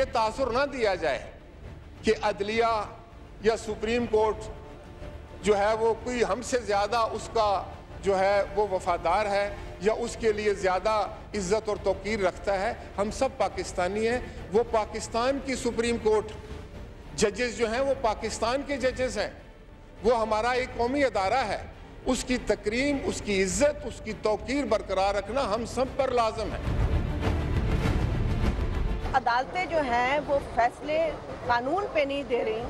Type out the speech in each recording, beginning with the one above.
ये तासुर ना दिया जाए कि अदलिया या सुप्रीम कोर्ट जो है वो कोई हमसे ज़्यादा उसका जो है वो वफादार है या उसके लिए ज़्यादा इज़्ज़त और तोकीर रखता है। हम सब पाकिस्तानी हैं। वो पाकिस्तान की सुप्रीम कोर्ट जजेस जो हैं वो पाकिस्तान के जजेस हैं। वो हमारा एक कौमी अदारा है। उसकी तकरीम, उसकी इज़्ज़त, उसकी तोकीर बरकरार रखना हम सब पर लाजम है। अदालतें जो हैं, वो फैसले कानून पे नहीं दे रही,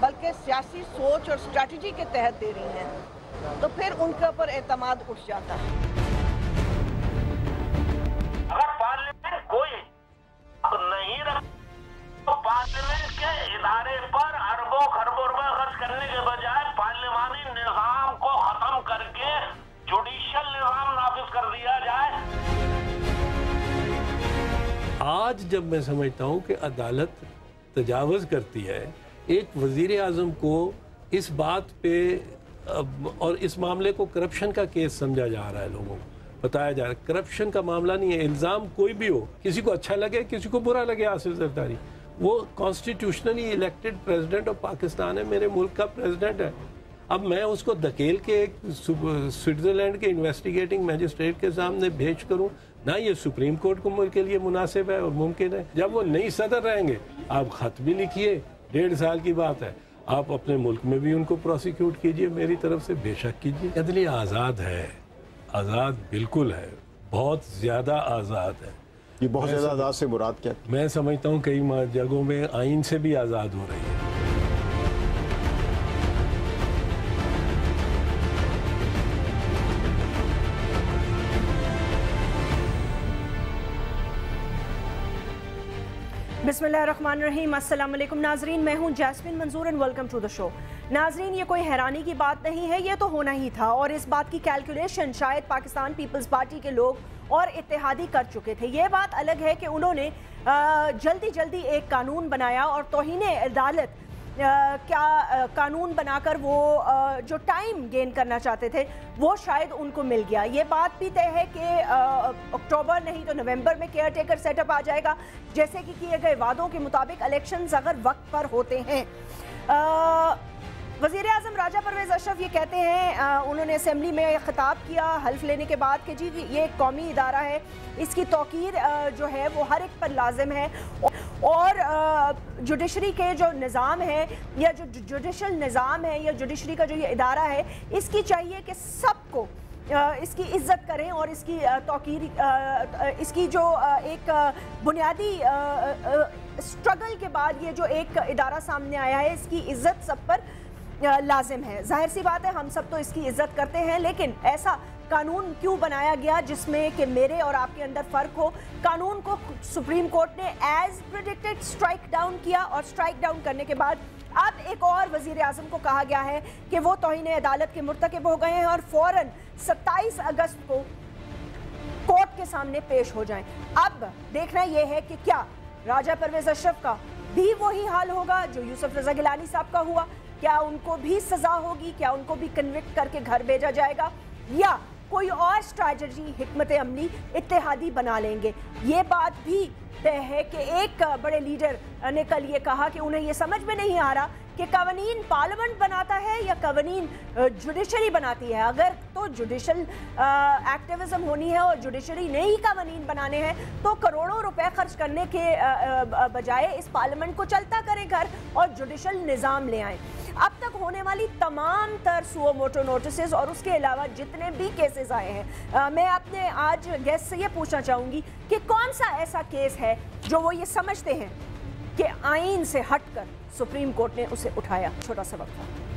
बल्कि सियासी सोच और स्ट्रेटजी के तहत दे रही हैं। तो फिर उनके ऊपर एतमाद उठ जाता है। अगर पार्लियामेंट कोई नहीं रख तो पार्लियामेंट आज जब मैं समझता हूँ कि अदालत तजावज़ करती है, एक वज़ी अजम को इस बात पे और इस मामले को करप्शन का केस समझा जा रहा है लोगों को, बताया जा रहा है। करप्शन का मामला नहीं है, इल्ज़ाम कोई भी हो, किसी को अच्छा लगे, किसी को बुरा लगे, आसिफ जरदारी। वो constitutionally elected president of Pakistan है, मेरे मुल्क का प्रेसिडेंट है। अब मैं उसको धकेल के स्विट्ज़रलैंड के इन्वेस्टिगेटिंग मजिस्ट्रेट के सामने भेज करूँ ना ये सुप्रीम कोर्ट को के लिए मुनासिब है और मुमकिन है। जब वो नई सदर रहेंगे आप खत भी लिखिए डेढ़ साल की बात है। आप अपने मुल्क में भी उनको प्रोसिक्यूट कीजिए मेरी तरफ़ से बेशक कीजिए। अदली आज़ाद है आज़ाद बिल्कुल है बहुत ज़्यादा आज़ाद है। ये बहुत ज़्यादा आज़ाद से मुराद क्या? मैं समझता हूँ कई जगहों में आइन से भी आज़ाद हो रही है। अस्सलाम वालेकुम नाजरीन, मैं हूँ Jasmine Manzoor and welcome to the show नाजरीन, ये कोई हैरानी की बात नहीं है, ये तो होना ही था और इस बात की कैलकुलेशन शायद पाकिस्तान पीपल्स पार्टी के लोग और इतिहादी कर चुके थे। ये बात अलग है कि उन्होंने जल्दी जल्दी एक कानून बनाया और तोहन अदालत क्या कानून बनाकर वो जो टाइम गेन करना चाहते थे वो शायद उनको मिल गया। ये बात भी तय है कि अक्टूबर नहीं तो नवंबर में केयर टेकर सेटअप आ जाएगा। जैसे कि किए गए वादों के मुताबिक इलेक्शंस अगर वक्त पर होते हैं। वज़ीर अजम राजा परवेज अशरफ ये कहते हैं आ, उन्होंने असम्बली में ख़िताब किया हल्फ लेने के बाद कि जी ये एक कौमी इदारा है। इसकी तोकीर जो है वो हर एक पर लाजिम है। और जुडिशरी के जो निज़ाम है, या जो जुडिशल निज़ाम है, या जुडिशरी का जो ये इदारा है, इसकी चाहिए कि सबको इसकी इज़्ज़त करें और इसकी तोकीर इसकी जो एक बुनियादी स्ट्रगल के बाद ये जो एक इदारा सामने आया है, इसकी इज़्ज़त सब पर लाजिम है। ज़ाहिर सी बात है, हम सब तो इसकी इज़्ज़त करते हैं, लेकिन ऐसा कानून क्यों बनाया गया जिसमें कि मेरे और आपके अंदर फ़र्क हो? कानून को सुप्रीम कोर्ट ने एज प्रिडिक्टेड स्ट्राइक डाउन किया और स्ट्राइक डाउन करने के बाद अब एक और वज़ीर अजम को कहा गया है कि वो तोहन अदालत के मुरतकब हो गए हैं और फ़ौर सत्ताईस अगस्त को कोर्ट के सामने पेश हो जाएँ। अब देखना यह है कि क्या राजा परवेज अशरफ का भी वही हाल होगा जो यूसुफ रजा गिलानी साहब का हुआ? क्या उनको भी सजा होगी? क्या उनको भी कन्विक्ट करके घर भेजा जाएगा? या कोई और स्ट्रैटी हमत अमली इत्तेहादी बना लेंगे। ये बात भी तय है कि एक बड़े लीडर ने कल ये कहा कि उन्हें ये समझ में नहीं आ रहा कि कवानीन पार्लियामेंट बनाता है या कवानीन जुडिशरी बनाती है। अगर तो जुडिशल एक्टिविज्म होनी है और जुडिशरी ने ही कवानीन बनाने हैं तो करोड़ों रुपए खर्च करने के बजाय इस पार्लियामेंट को चलता करें घर और जुडिशल निज़ाम ले आए। अब तक होने वाली तमाम तर सुओ मोटो नोटिस और उसके अलावा जितने भी केसेस आए हैं मैं अपने आज गेस्ट से ये पूछना चाहूँगी कि कौन सा ऐसा केस है जो वो ये समझते हैं कि आइन से हटकर सुप्रीम कोर्ट ने उसे उठाया? छोटा सा वक्त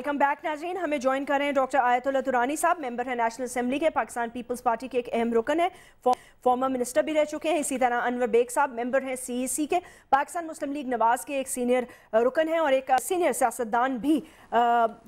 वेलकम बैक नाजरीन हमें ज्वाइन कर रहे हैं डॉक्टर आयतुल्ला तुरानी साहब मेंबर है नेशनल असेंबली के, पाकिस्तान पीपल्स पार्टी के एक अहम रुकन है। फॉर्मर मिनिस्टर भी रह चुके हैं, इसी तरह अनवर बेग साहब मेंबर हैं सीईसी के। पाकिस्तान मुस्लिम लीग नवाज़ के एक सीनियर रुकन हैं और एक सीनियर सियासतदान भी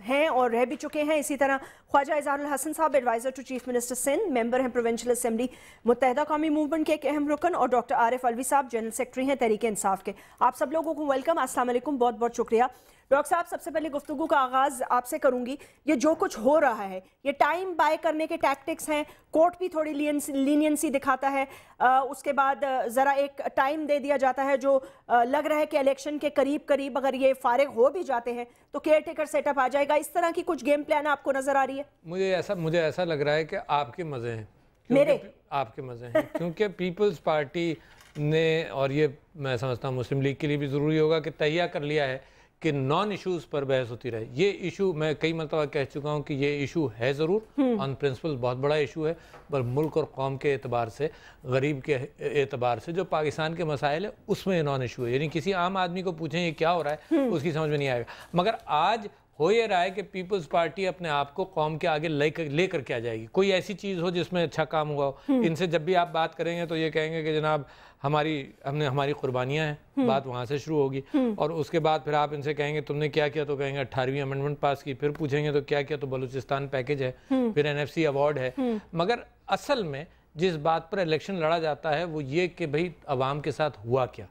हैं और रह भी चुके हैं। इसी तरह Khawaja Izharul Hasan sahab adviser to chief minister Sindh member हैं provincial assembly Muttahida Qaumi Movement के एक अहम रुकन और डॉक्टर आरिफ अलवी साहब जनरल सेक्रेटरी हैं तहरीक इंसाफ के। आप सब लोगों को वेलकम असल बहुत बहुत शुक्रिया। डॉक्टर साहब सबसे पहले गुफ्तु का आगाज़ आपसे करूँगी। ये जो कुछ हो रहा है ये टाइम बाय करने के टैक्टिक्स हैं कोर्ट भी थोड़ी लीनियंसी दिखाता है। आ, उसके बाद ज़रा एक टाइम दे दिया जाता है जो आ, लग रहा है कि इलेक्शन के करीब करीब अगर ये फारिग हो भी जाते हैं तो केयर टेकर सेटअप आ जाएगा। इस तरह की कुछ गेम प्लान आपको नज़र आ रही है? मुझे ऐसा मुझे ऐसा लग रहा है कि आपके मज़े हैं। मेरे? आपके मज़े हैं। क्योंकि पीपल्स पार्टी ने और ये मैं समझता हूँ मुस्लिम लीग के लिए भी ज़रूरी होगा कि तैयार कर लिया है। कि नॉन इश्यूज़ पर बहस होती रहे। ये इशू मैं कई मरतबा कह चुका हूँ कि ये इशू है ज़रूर। ऑन प्रिंसिपल बहुत बड़ा इशू है पर मुल्क और कौम के एतबार से गरीब के एतबार से जो पाकिस्तान के मसाइल है उसमें नॉन इशू है। यानी किसी आम आदमी को पूछें ये क्या हो रहा है उसकी समझ में नहीं आएगा। मगर आज हो ये रहा है कि पीपल्स पार्टी अपने आप को कौम के आगे लेकर ले करके आ जाएगी? कोई ऐसी चीज़ हो जिसमें अच्छा काम हुआ हो? हम्म। इनसे जब भी आप बात करेंगे तो ये कहेंगे कि जनाब हमारी हमने हमारी कुर्बानियाँ हैं। हम्म। बात वहाँ से शुरू होगी। हम्म। और उसके बाद फिर आप इनसे कहेंगे तुमने क्या किया? तो कहेंगे अट्ठारहवीं अमेंडमेंट पास की। फिर पूछेंगे तो क्या किया? तो बलूचिस्तान पैकेज है। फिर एन अवार्ड है। मगर असल में जिस बात पर इलेक्शन लड़ा जाता है वो ये कि भाई अवाम के साथ हुआ क्या?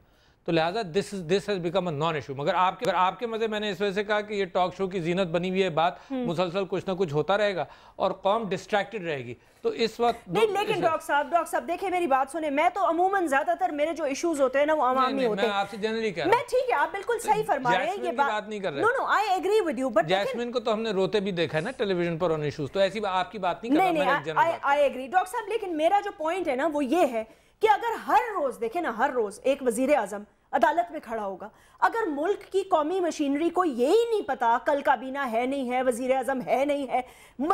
तो लिहाजा this this has become a non issue मगर आपके अगर आपके मज़े मैंने इस वजह से कहा कि ये टॉक शो की जीनत बनी हुई है बात हम्म। मुसलसल कुछ ना कुछ होता रहेगा और कौम डिस्ट्रैक्टेड रहेगी तो इस वक्त नहीं लेकिन डॉक्टर साहब डॉक्टर साहब देखिए मेरी बात सुने मैं तो अमूमन ज़्यादातर मेरे जो इश्यूज़ होते हैं ना वो आवामी होते हैं। आपसे जनरली कह मैं ठीक है आप बिल्कुल सही फरमा रहे हैं ये बात नहीं कर रहे। No no I agree with you but Jasmine को तो हमने रोते भी देखा है ना टेलीविज़न पर ऑन इश्यूज़ तो ऐसी आपकी बात नहीं कर रहा मैं आई एग्री डॉक्टर साहब लेकिन मेरा जो पॉइंट है ना वो ये है कि अगर हर रोज देखे ना हर रोज एक वज़ीर आज़म अदालत में खड़ा होगा। अगर मुल्क की कौमी मशीनरी को यही नहीं पता कल काबीना है नहीं है वज़ीर अजम है नहीं है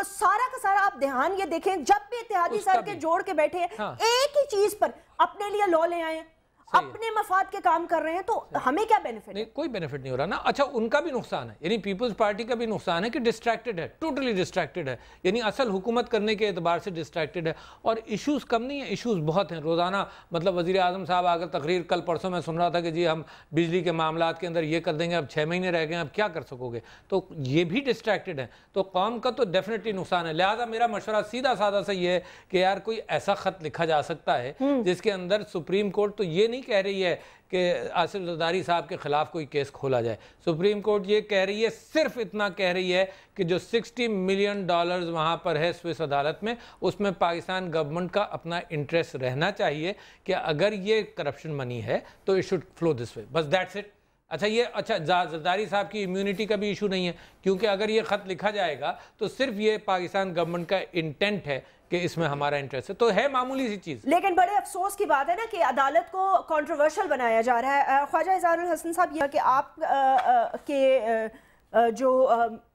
सारा का सारा आप ध्यान ये देखें जब भी इतिहादी सर के जोड़ के बैठे हैं हाँ। एक ही चीज़ पर अपने लिए लॉ ले आए अपने मफाद के काम कर रहे हैं तो हमें क्या बेनिफिट नहीं कोई बेनिफिट नहीं हो रहा ना। अच्छा उनका भी नुकसान है। यानी पीपल्स पार्टी का भी नुकसान है कि डिस्ट्रैक्टेड है टोटली डिस्ट्रैक्टेड है। यानी असल हुकूमत करने के एतबार से डिस्ट्रैक्टेड है। और इश्यूज़ कम नहीं है इश्यूज़ बहुत हैं। रोज़ाना मतलब वजी अजम साहब आकर तकरीर कल परसों में सुन रहा था कि जी हम बिजली के मामला के अंदर ये कर देंगे अब छः महीने रह गए अब क्या कर सकोगे? तो ये भी डिस्ट्रैक्टेड है। तो कौम का तो डेफिनेटली नुकसान है। लिहाजा मेरा मशवरा सीधा साधा सा ये है कि यार कोई ऐसा खत लिखा जा सकता है हम्म। जिसके अंदर सुप्रीम कोर्ट तो ये नहीं नहीं कह रही है कि आसिफ जरदारी साहब के ख़िलाफ़ कोई केस खोला जाए। सुप्रीम कोर्ट ये कह रही है, सिर्फ़ इतना कह रही है कि जो 60 मिलियन डॉलर्स वहाँ पर है स्विस अदालत में, उसमें पाकिस्तान गवर्नमेंट का अपना इंटरेस्ट रहना चाहिए कि अगर ये करप्शन मनी है तो it should flow this way बस दैट्स इट अच्छा ये अच्छा जरदारी साहब की इम्यूनिटी का भी इशू नहीं है क्योंकि अगर ये ख़त लिखा जाएगा तो सिर्फ़ ये पाकिस्तान गवर्नमेंट का इंटेंट है कि इसमें हमारा इंटरेस्ट है। तो है मामूली सी चीज़। लेकिन बड़े अफसोस की बात है ना कि अदालत को कंट्रोवर्शियल बनाया जा रहा है। ख्वाजा इजारुल हसन साहब यह कि आप आ, आ, के आ, जो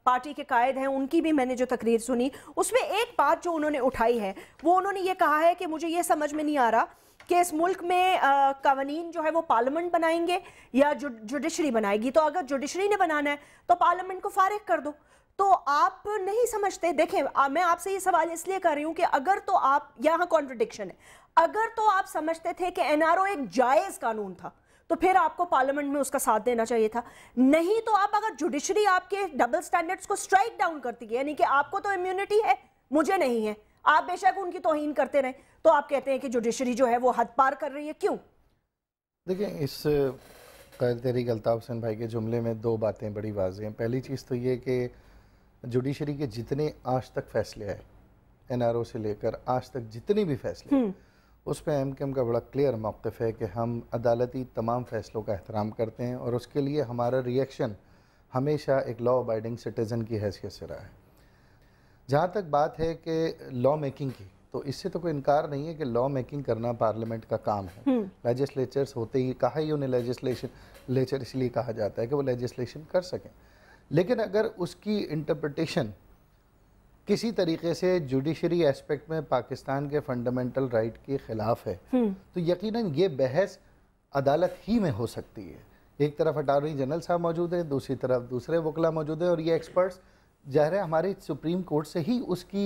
पार्टी के कायद हैं उनकी भी मैंने जो तकरीर सुनी उसमें एक बात जो उन्होंने उठाई है वो उन्होंने ये कहा है कि मुझे ये समझ में नहीं आ रहा कि इस मुल्क में कवानीन जो है वो पार्लियामेंट बनाएँगे या जुडिशरी बनाएगी। तो अगर जुडिशरी ने बनाना है तो पार्लियामेंट को फारिग कर दो। तो आप नहीं समझते देखें आ, मैं आपसे ये सवाल इसलिए कर रही हूँ कि अगर तो आप यहाँ कॉन्ट्रडिक्शन है। अगर तो आप समझते थे कि एनआरओ एक जायज़ कानून था तो फिर आपको पार्लियामेंट में उसका साथ देना चाहिए था। नहीं तो आप अगर जुडिशरी आपके डबल स्टैंडर्ड्स को स्ट्राइक डाउन करती है यानी कि आपको तो इम्यूनिटी है मुझे नहीं है। आप बेशक उनकी तोहिन करते रहे तो आप कहते हैं कि जुडिशरी जो है वो हद पार कर रही है क्यों? देखिए इस कैद तहरीक अल्ताफ़ हुसैन भाई के जुमले में दो बातें बड़ी वाजी हैं। पहली चीज़ तो ये कि जुडिशरी के जितने आज तक फैसले आए एनआरओ से लेकर आज तक जितने भी फैसले हम्म। उस पर एम के एम का बड़ा क्लियर मौक़ है कि हम अदालती तमाम फ़ैसलों का एहतराम करते हैं और उसके लिए हमारा रिएक्शन हमेशा एक लॉ अबाइडिंग सिटीज़न की हैसियत से रहा है। जहाँ तक बात है कि लॉ मेकिंग की तो इससे तो कोई इनकार नहीं है कि लॉ मेकिंग करना पार्लियामेंट का काम है लेजिस्लेचर्स हम्म। होते ही कहा ही उन्हें लेजिस्लेशन लेचर इसलिए कहा जाता है कि वो लेजिस्लेशन कर सकें लेकिन अगर उसकी इंटरप्रटेशन किसी तरीके से जुडिशरी एस्पेक्ट में पाकिस्तान के फंडामेंटल राइट के ख़िलाफ़ है हम्म। तो यकीनन ये बहस अदालत ही में हो सकती है एक तरफ़ अटारनी जनरल साहब मौजूद है दूसरी तरफ़ दूसरे वकला मौजूद है और ये एक्सपर्ट्स ज़ाहिर है हमारे सुप्रीम कोर्ट से ही उसकी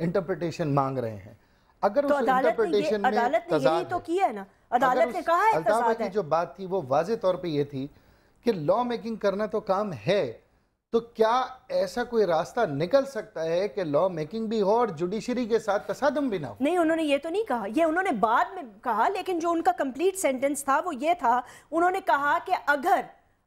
इंटरप्रटेशन मांग रहे हैं। अगर तो उस इंटरप्रिटेशन में अदालत ने यही तो किया है ना? अदालत ने कहा है अल्ताफ की जो बात थी वो वाजे तौर पे ये थी कि लॉ मेकिंग करना तो काम है तो क्या ऐसा कोई रास्ता निकल सकता है कि लॉ मेकिंग भी हो और जुडिशरी के साथ तसादम भी ना हो? नहीं उन्होंने ये तो नहीं कहा। ये उन्होंने बाद में कहा लेकिन जो उनका कंप्लीट सेंटेंस था वो ये था उन्होंने कहा कि अगर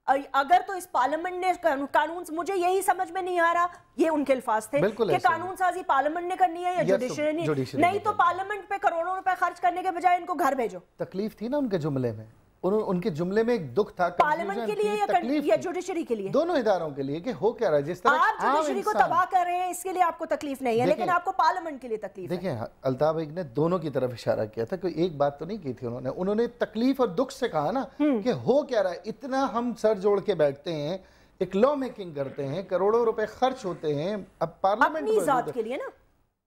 अगर तो इस पार्लियामेंट ने कानून मुझे यही समझ में नहीं आ रहा ये उनके अल्फाज थे कि कानून साजी पार्लियामेंट ने करनी है या जुडिशरी ने? नहीं तो पार्लियामेंट पे करोड़ों रुपए खर्च करने के बजाय इनको घर भेजो। तकलीफ़ थी ना उनके जुमले में। उन, उनके जुमले में एक दुख था पार्लियामेंट के लिए या तकलीफ़ या जुडिशरी के लिए? दोनों इदारों के लिए कि हो क्या रहा है? जिस तरह आप जुडिशरी को तबाह कर रहे हैं इसके लिए आपको तकलीफ़ नहीं है लेकिन आपको पार्लियामेंट के लिए तकलीफ़ देखिए अल्ताफ भाई ने दोनों की तरफ़ इशारा किया था कोई एक बात तो नहीं की थी उन्होंने। उन्होंने तकलीफ़ और दुख से कहा ना हम्म। कि हो क्या रहा है? इतना हम सर जोड़ के बैठते हैं एक लॉ मेकिंग करते हैं करोड़ों रुपए खर्च होते हैं अब पार्लियामेंट। के लिए ना।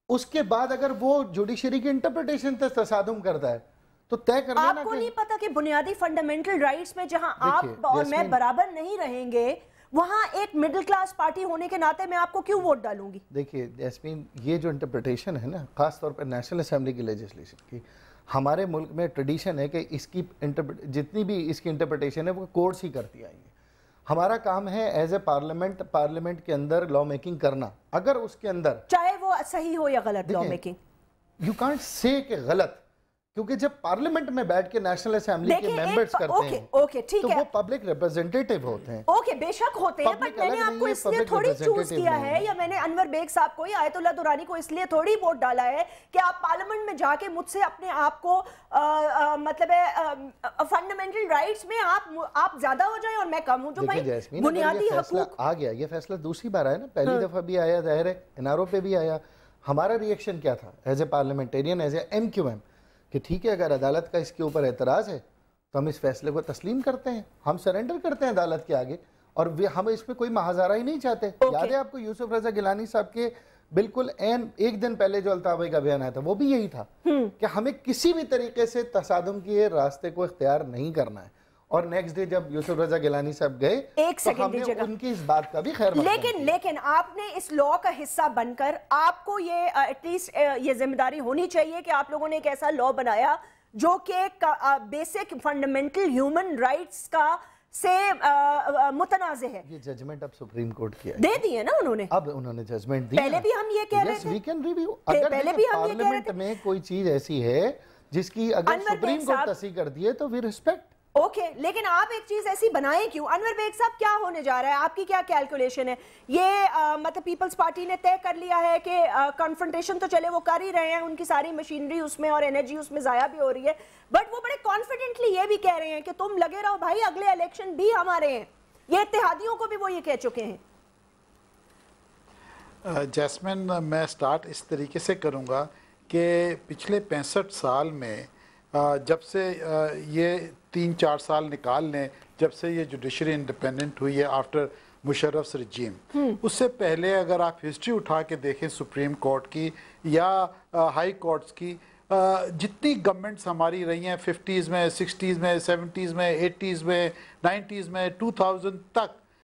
उसके बाद अगर वो जुडिशरी की इंटरप्रिटेशन से तसादुम करता है तो तय कर आपको नहीं पता कि बुनियादी फंडामेंटल राइट्स में जहाँ आप और मैं बराबर नहीं रहेंगे वहाँ एक मिडिल क्लास पार्टी होने के नाते मैं आपको क्यों वोट डालूँगी? देखिए जैस्मीन ये जो इंटरप्रिटेशन है ना खास तौर पर नेशनल असेंबली की लेजिस्लेशन की हमारे मुल्क में ट्रेडिशन है कि इसकी जितनी भी इसकी इंटरप्रिटेशन है वो कोर्ट्स ही करती आई है हमारा काम है एज ए पार्लियामेंट पार्लियामेंट के अंदर लॉ मेकिंग करना। अगर उसके अंदर चाहे वो सही हो या गलत law making you can't say गलत। क्योंकि जब पार्लियामेंट में बैठ के नेशनल असेंबली के मेंबर्स करते ओके, हैं ओके, ठीक तो है। वो पब्लिक रिप्रेजेंटेटिव होते हैं। ओके बेशक होते हैं बट मैंने आपको इसलिए थोड़ी चूज़ किया है है। या मैंने अनवर बेग साहब को या आयतुल्लाह दुरानी को इसलिए थोड़ी वोट डाला है कि आप पार्लियामेंट में जाके मुझसे अपने आप को मतलब है फंडामेंटल राइट्स में आप आप ज़्यादा हो जाए और मैं कम हूँ। जो भाई बुनियादी हकूक आ गया ये फैसला दूसरी बार आया ना पहली दफ़ा भी आया ज़ाहिर है एनआरओ पे भी आया। हमारा रिएक्शन क्या था? As a parliamentarian as a M Q M कि ठीक है अगर अदालत का इसके ऊपर एतराज़ है तो हम इस फैसले को तस्लीम करते हैं हम सरेंडर करते हैं अदालत के आगे और वे हम इसमें कोई महाजारा ही नहीं चाहते। Okay. याद है आपको यूसुफ रजा गिलानी साहब के बिल्कुल एन एक दिन पहले जो अल्ताफ भाई का बयान आया था वो भी यही था कि हमें किसी भी तरीके से तसादम के रास्ते को इख्तियार नहीं करना है। और नेक्स्ट डे जब यूसुफ रजा गिलानी साहब गए एक तो सेकंड हमने। उनकी इस बात का भी खैर लेकिन लेकिन आपने इस लॉ का हिस्सा बनकर आपको ये एटलीस्ट ये ज़िम्मेदारी होनी चाहिए कि आप लोगों ने एक ऐसा लॉ बनाया जो कि बेसिक फंडामेंटल ह्यूमन राइट्स का से मुतनाज़ है ये जजमेंट अब सुप्रीम कोर्ट की है दे दिए ना उन्होंने अब उन्होंने जजमेंट दी पहले भी हम ये कह रहे थे। वी कैन रिव्यू पहले भी हम ये कह रहे पार्लियामेंट थे। में कोई चीज़ ऐसी है जिसकी अगर सुप्रीम कोर्ट तस्दी कर दी है तो वी रिस्पेक्ट ओके लेकिन आप एक चीज़ ऐसी बनाए क्यों? अनवर बेग साहब क्या होने जा रहा है? आपकी क्या कैलकुलेशन है? ये अ, मतलब पीपल्स पार्टी ने तय कर लिया है कि कॉन्फ्रंटेशन तो चले वो कर ही रहे हैं उनकी सारी मशीनरी उसमें और एनर्जी उसमें जाया भी हो रही है। बट वो बड़े कॉन्फिडेंटली ये भी कह रहे हैं कि तुम लगे रहो भाई अगले इलेक्शन भी हमारे हैं। ये इत्तेहादियों को भी वो ये कह चुके हैं। जैस्मिन मैं स्टार्ट इस तरीके से करूँगा कि पिछले पैंसठ साल में जब से ये तीन चार साल निकाल लें जब से ये जुडिशरी इंडिपेंडेंट हुई है आफ्टर मुशर्रफ रजीम उससे पहले अगर आप हिस्ट्री उठा के देखें सुप्रीम कोर्ट की या हाई कोर्ट्स की जितनी गवर्नमेंट्स हमारी रही हैं फिफ्टीज़ में सिक्सटीज़ में सेवेंटीज़ में एटीज़ में नाइन्टीज़ में टू थाउज़ेंड तक